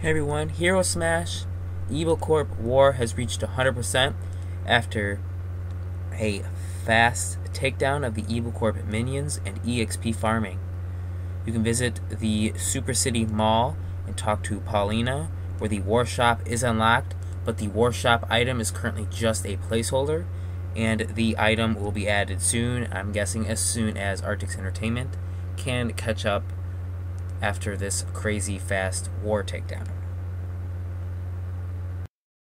Hey everyone, HeroSmash Evil Corp War has reached 100% after a fast takedown of the Evil Corp minions and EXP farming. You can visit the Super City Mall and talk to Paulina, where the War Shop is unlocked, but the War Shop item is currently just a placeholder, and the item will be added soon, I'm guessing as soon as Artix Entertainment can catch up after this crazy fast war takedown.